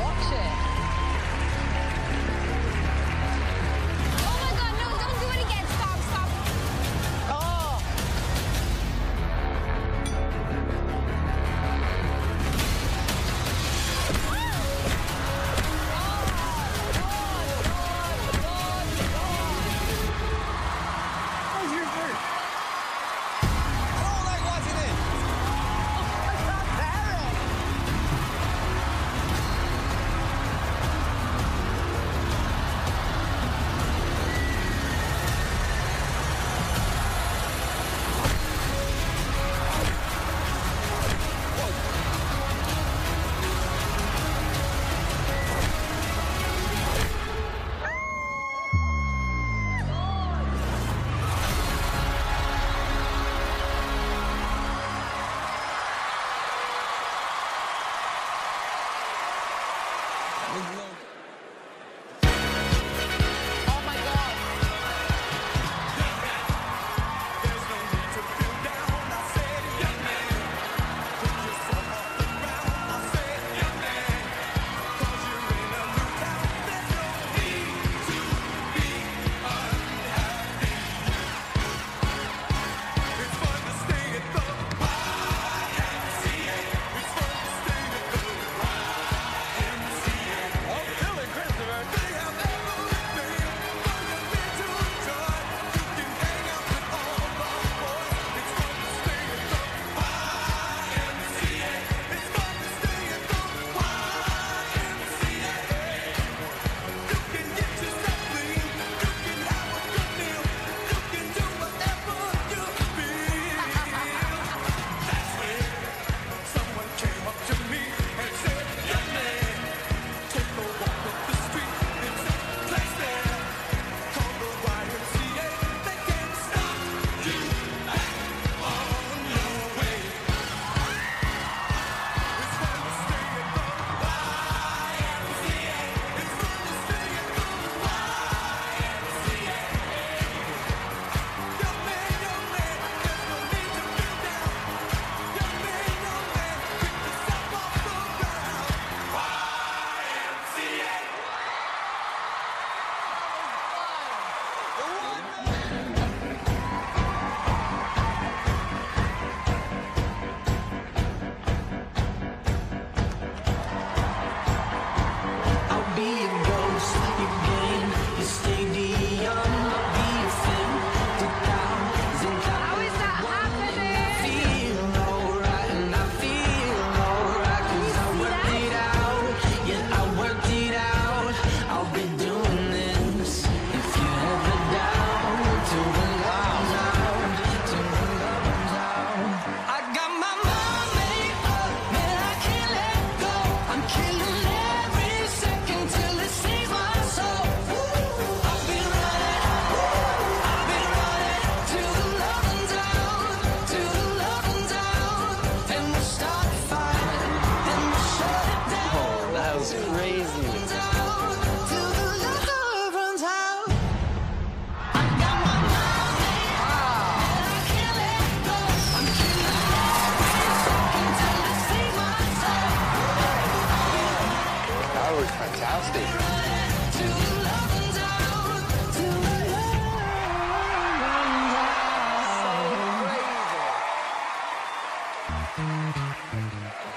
watch it.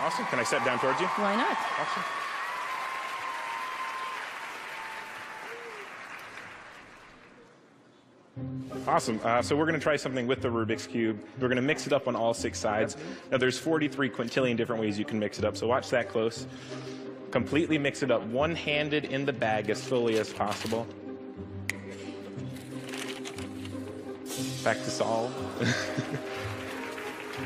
Awesome. Can I step down towards you? Why not? Awesome. Awesome. Uh, so we're going to try something with the Rubik's Cube. We're going to mix it up on all six sides. Now, there's 43 quintillion different ways you can mix it up, so watch that close. Completely mix it up, one-handed in the bag as fully as possible. Back to solve.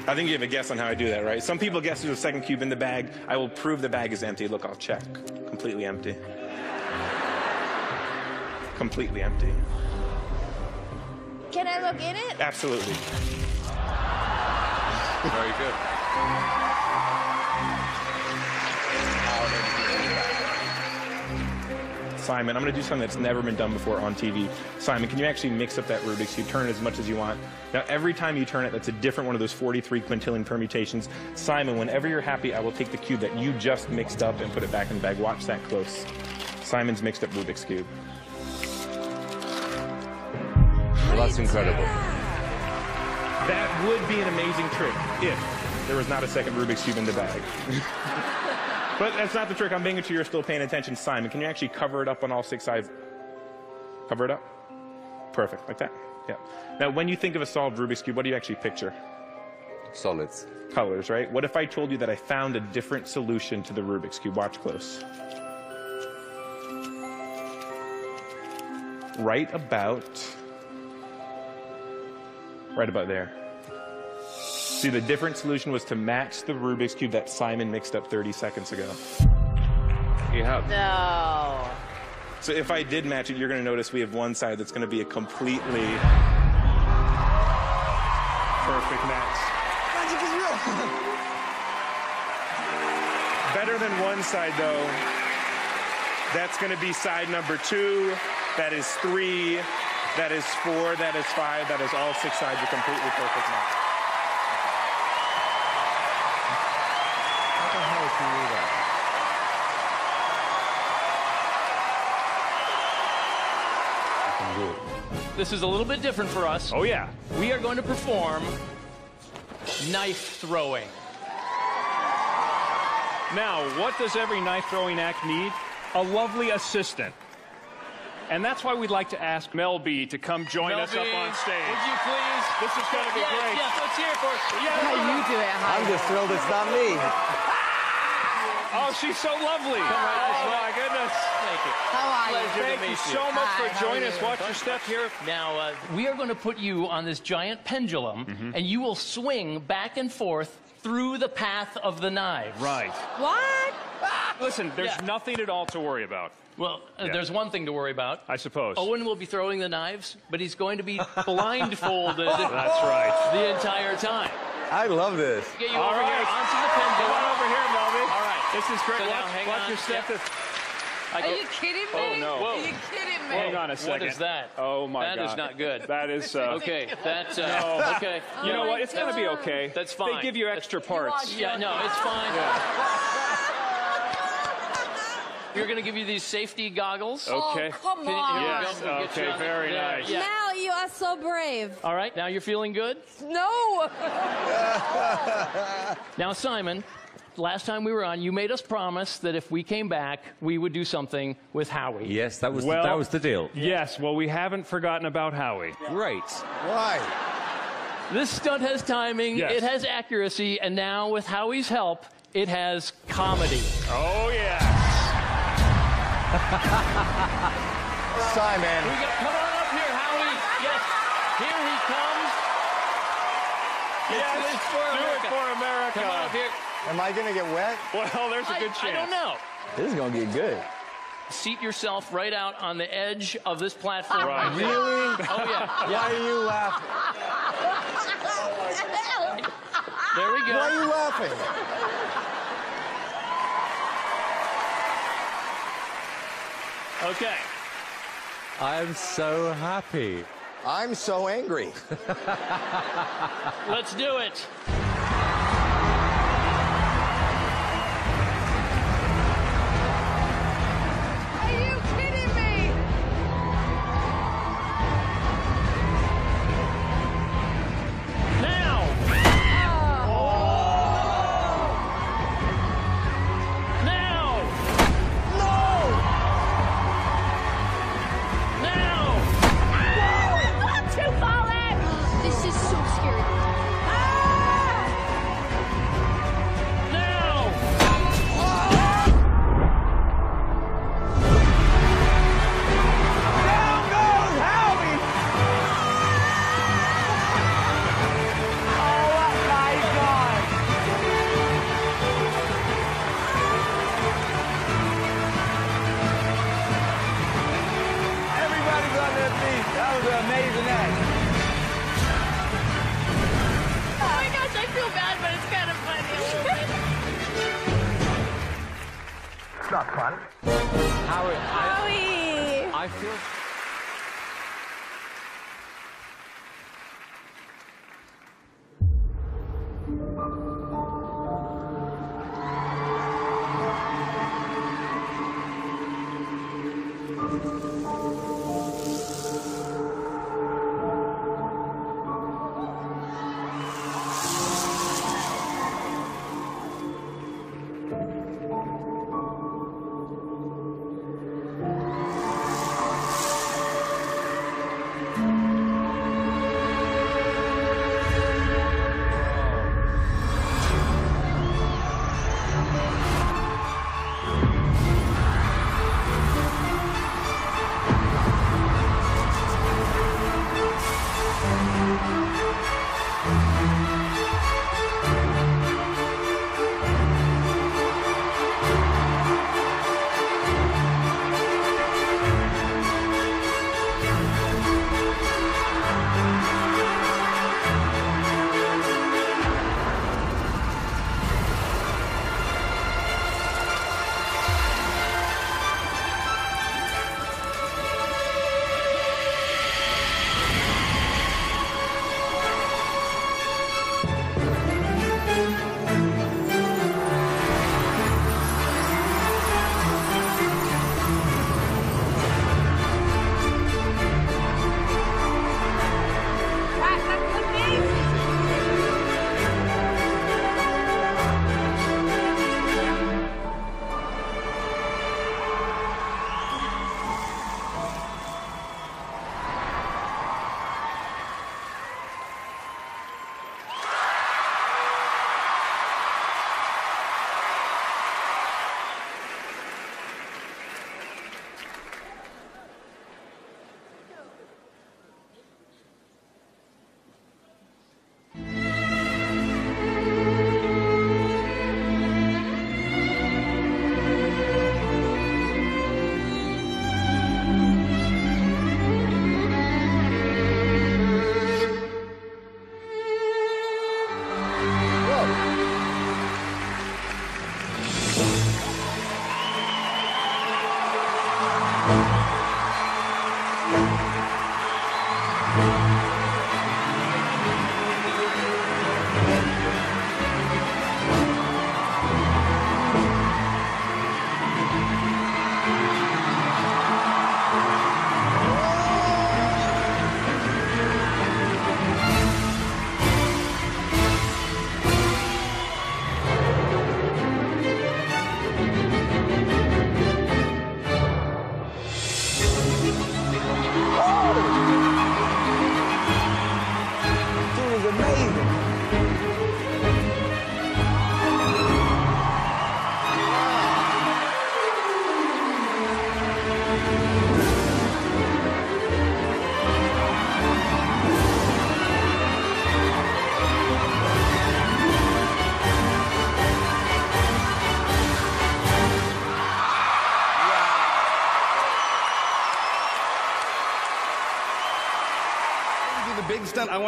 I think you have a guess on how I do that, right? Some people guess there's a second cube in the bag. I will prove the bag is empty. Look, I'll check. Completely empty. Completely empty. Can I look in it? Absolutely. Very good. Simon, I'm going to do something that's never been done before on TV. Simon, can you actually mix up that Rubik's Cube? Turn it as much as you want. Now, every time you turn it, that's a different one of those 43 quintillion permutations. Simon, whenever you're happy, I will take the cube that you just mixed up and put it back in the bag. Watch that close. Simon's mixed up Rubik's Cube. Well, that's incredible. That would be an amazing trick if there was not a second Rubik's Cube in the bag. but that's not the trick. I'm being sure you're still paying attention. Simon, can you actually cover it up on all six sides? Cover it up? Perfect, like that. Yeah. Now, when you think of a solved Rubik's Cube, what do you actually picture? Solids. Colors, right? What if I told you that I found a different solution to the Rubik's Cube? Watch close. Right about, right about there. See, the different solution was to match the Rubik's Cube that Simon mixed up 30 seconds ago. You have. No. So if I did match it, you're going to notice we have one side that's going to be a completely perfect match. Magic is real. Better than one side, though. That's going to be side number two. That is three. That is four. That is five. That is all six sides are completely perfect match. It. This is a little bit different for us. Oh, yeah. We are going to perform knife throwing. Now, what does every knife throwing act need? A lovely assistant. And that's why we'd like to ask Mel B to come join us up on stage. Would you please? This is going to be yes, great. Yes, let's hear it for How you do it, I'm just thrilled it's not me. Oh, she's so lovely. oh, my goodness. Thank you. How are you? Pleasure to Thank you so much Hi, for joining us. Watch your step here. Now, uh, we are going to put you on this giant pendulum, Mm-hmm. and you will swing back and forth through the path of the knives. Right. What? Listen, there's Yeah. nothing at all to worry about, Well, uh, Yeah. there's one thing to worry about. I suppose. Owen will be throwing the knives, but he's going to be blindfolded That's right. the entire time. I love this. Get you All over right. here onto the Come pendulum. on over here, Melvin. All right. This is great. So watch hang watch your step. Yep. I Are you kidding me? Oh, no. Are you kidding me? Hang on a second. What is that? Oh, my That God. is not good. That is. Uh, Okay, that's uh, okay. You know what? It's going to be okay. That's fine. They give you extra parts. Yeah, no, it's fine. We're going to give you these safety goggles. Okay. Oh, come on. here Yes, go. We'll get you okay, very there. nice. Yeah. Mel, you are so brave. All right, now you're feeling good? No. Now, Simon, last time we were on, you made us promise that if we came back, we would do something with Howie. Yes, that was Well- the, that was the deal. Yes, well, we haven't forgotten about Howie. Great. Why? This stunt has timing, Yes. it has accuracy, and now with Howie's help, it has comedy. Oh, yes. Simon. We got, come on up here, Howie. Yes, here he comes. Yes, it's for do America. it for America. Come on up here. Am I going to get wet? Well, there's a I, good chance. I don't know. This is going to get good. Seat yourself right out on the edge of this platform. Right. Really? Oh, yeah. Why are you laughing? There we go. Why are you laughing? Okay. I'm so happy. I'm so angry. Let's do it.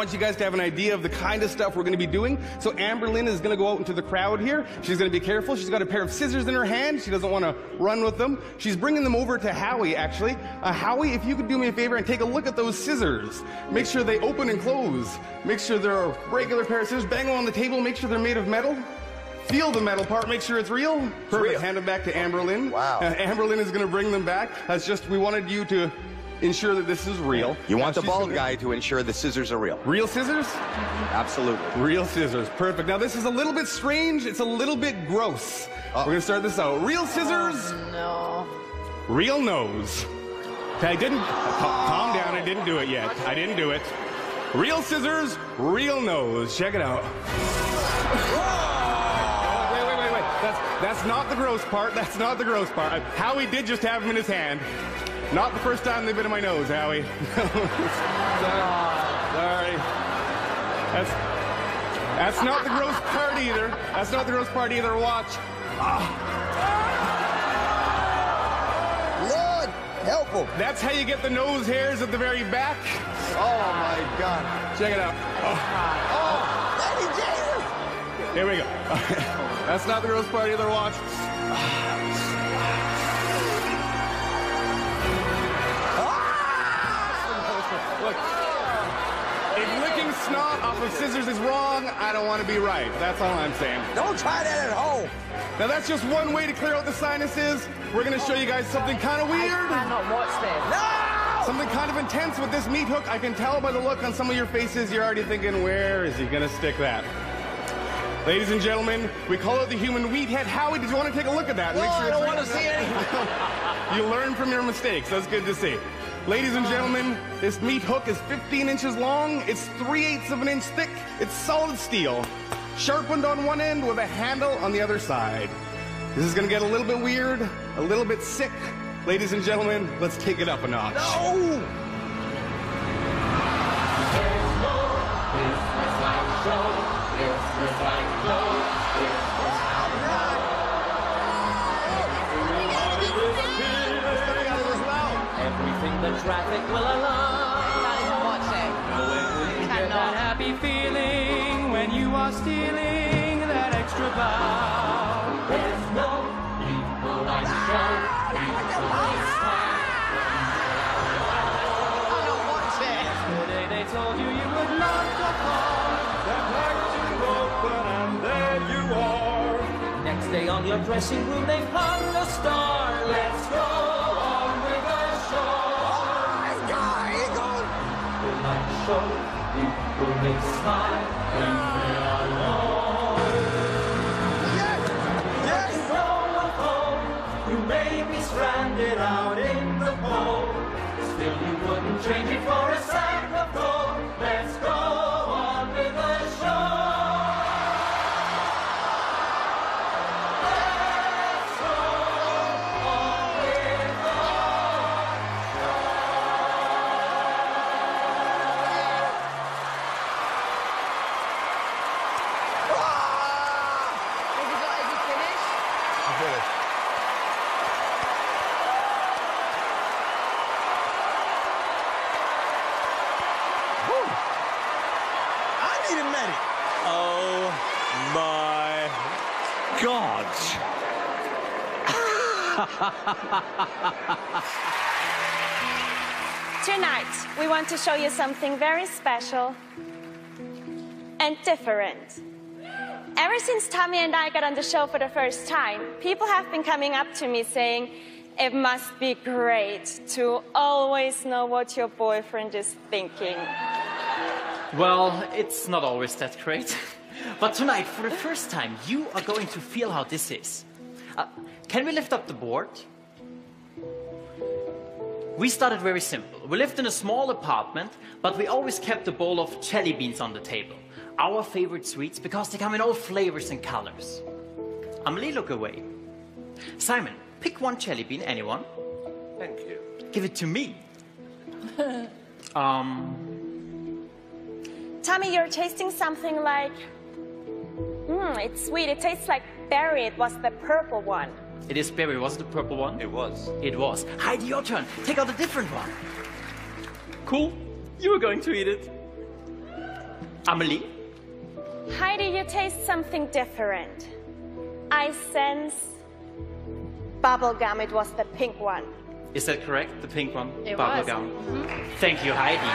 Want you guys to have an idea of the kind of stuff we're going to be doing. So Amber Lynn is going to go out into the crowd here. She's going to be careful. She's got a pair of scissors in her hand. She doesn't want to run with them. She's bringing them over to Howie, actually. Uh, Howie, if you could do me a favor and take a look at those scissors. Make sure they open and close. Make sure they're a regular pair of scissors. Bang them on the table. Make sure they're made of metal. Feel the metal part. Make sure it's real. Perfect. real. Hand them back to Amber Lynn. Wow. Uh, Amber Lynn is going to bring them back. That's just, we wanted you to ensure that this is real. You want Now the bald gonna- guy to ensure the scissors are real. Real scissors? Absolutely. Real scissors. Perfect. Now, this is a little bit strange. It's a little bit gross. Oh. We're going to start this out. Real scissors, oh, No. real nose. Okay, I didn't. Oh. Cal- calm down. I didn't do it yet. I didn't do it. Real scissors, real nose. Check it out. Wait, wait, wait, wait. That's, that's not the gross part. That's not the gross part. Howie did just have them in his hand. Not the first time they've been in my nose, Howie. Oh, sorry. That's that's not the gross part either. That's not the gross part either. Watch. Lord, Helpful. That's how you get the nose hairs at the very back. Oh my God. Check it out. Oh, oh Daddy Jesus. Here we go. That's not the gross part either. watch. Look, if licking snot off of scissors is wrong, I don't want to be right. That's all I'm saying. Don't try that at home. Now that's just one way to clear out the sinuses. We're gonna show you guys something kind of weird. I cannot watch this. No! Something kind of intense with this meat hook. I can tell by the look on some of your faces, you're already thinking, where is he gonna stick that? Ladies and gentlemen, we call it the human wheat head. Howie, did you want to take a look at that? No, Make I it's don't want to see that? anything. You learn from your mistakes. That's good to see. Ladies and gentlemen, this meat hook is 15 inches long. It's 3 eighths of an inch thick. It's solid steel, sharpened on one end with a handle on the other side. This is to get a little bit weird, a little bit sick. Ladies and gentlemen, let's take it up a notch. No! That feeling when you are stealing that extra bow. There's no equal show. I don't watch it. The Yesterday they told you you would not go far. That night you open and there you are. Next day on your dressing room they hung a star. Let's go on with the show. Oh the light show, people may smile when stranded out in the cold. Still, you wouldn't change it for a sack Tonight, we want to show you something very special and different. Ever since Tommy and I got on the show for the first time, people have been coming up to me saying, it must be great to always know what your boyfriend is thinking. Well, it's not always that great. But tonight, for the first time, you are going to feel how this is. Uh, can we lift up the board? We started very simple. We lived in a small apartment, but we always kept a bowl of jelly beans on the table. Our favorite sweets because they come in all flavors and colors. Amelie, look away. Simon, pick one jelly bean, anyone. Thank you. Give it to me. um, Tommy, you're tasting something like. Mmm, it's sweet. It tastes like berry. It was the purple one. It is berry. Was it the purple one? It was. It was. Heidi, your turn. Take out a different one. Cool. You were going to eat it. Amelie? Heidi, you taste something different. I sense bubblegum. It was the pink one. Is that correct? The pink one? It was. Bubblegum. Mm-hmm. Thank you, Heidi.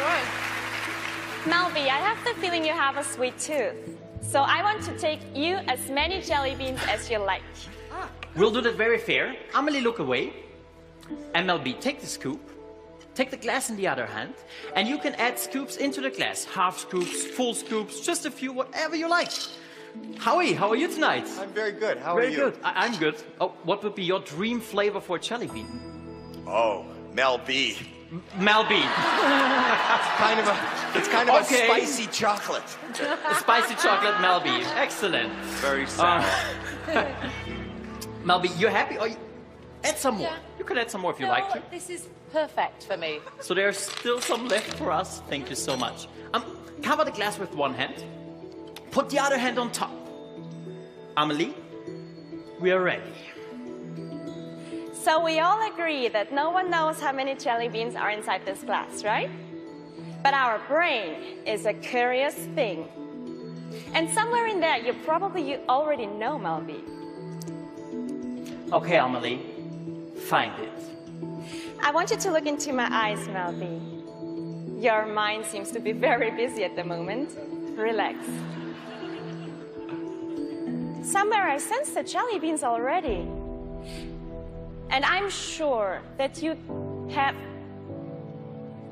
All right. Mel B, I have the feeling you have a sweet tooth. So I want to take you as many jelly beans as you like. We'll do that very fair. Amelie, look away. Mel B, take the scoop. Take the glass in the other hand, and you can add scoops into the glass. Half scoops, full scoops, just a few, whatever you like. Howie, how are you tonight? I'm very good. How Very are you? Very good. I- I'm good. Oh, what would be your dream flavor for a jelly bean? Oh, Mel B. Mel B. Kind of a. It's kind of Okay. a spicy chocolate. Spicy chocolate Mel B. Excellent. Very sour. Mel B, you happy? Or you... Add some more. Yeah. You can add some more if you No, like to. this is perfect for me. So there's still some left for us. Thank you so much. Um, cover the glass with one hand. Put the other hand on top. Amelie, we are ready. So we all agree that no one knows how many jelly beans are inside this glass, right? But our brain is a curious thing. And somewhere in there, you probably you already know Mel B. Okay, Amelie, find it. I want you to look into my eyes, Mel B. Your mind seems to be very busy at the moment. Relax. Somewhere I sense the jelly beans already. And I'm sure that you have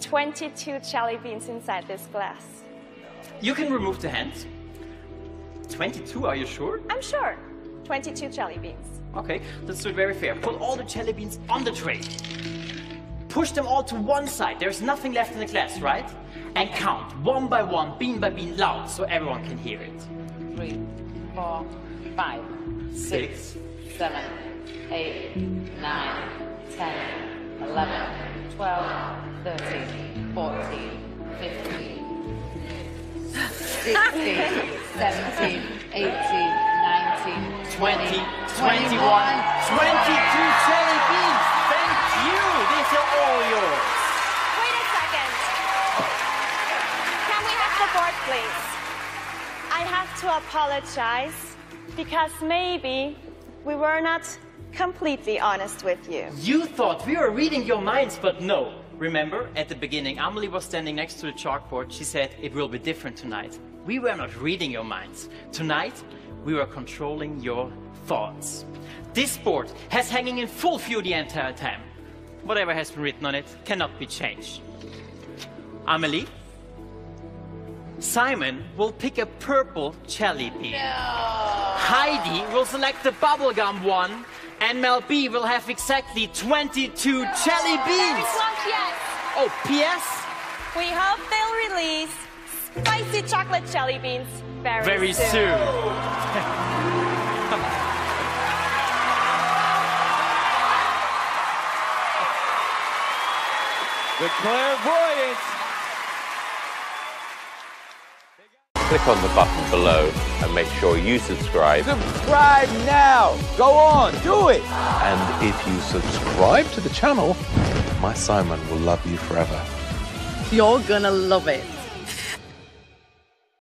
22 jelly beans inside this glass. You can remove the hands. 22, are you sure? I'm sure. 22 jelly beans. Okay, let's do it very fair. Put all the jelly beans on the tray. Push them all to one side. There's nothing left in the glass, right? And count one by one, bean by bean, loud, so everyone can hear it. Three, four, five, six, seven, eight, nine, ten, eleven, twelve, thirteen, fourteen, fifteen, sixteen, seventeen, eighteen, nineteen, 20, 21, 22 jelly beans. Thank you. These are all yours. Wait a second. Can we have the board, please? I have to apologize because maybe we were not completely honest with you. You thought we were reading your minds, but no. Remember, at the beginning, Amelie was standing next to the chalkboard. She said, It will be different tonight. We were not reading your minds. Tonight, we were controlling your thoughts. This board has hanging in full view the entire time. Whatever has been written on it cannot be changed. Amelie, Simon will pick a purple jelly bean. No. Heidi will select the bubblegum one, and Mel B will have exactly 22 jelly beans. yes. Oh, P.S. We hope they'll release spicy chocolate jelly beans very, Very soon. soon. The clairvoyant. Click on the button below and make sure you subscribe. Subscribe now. Go on, do it. And if you subscribe to the channel, my Simon will love you forever. You're gonna love it.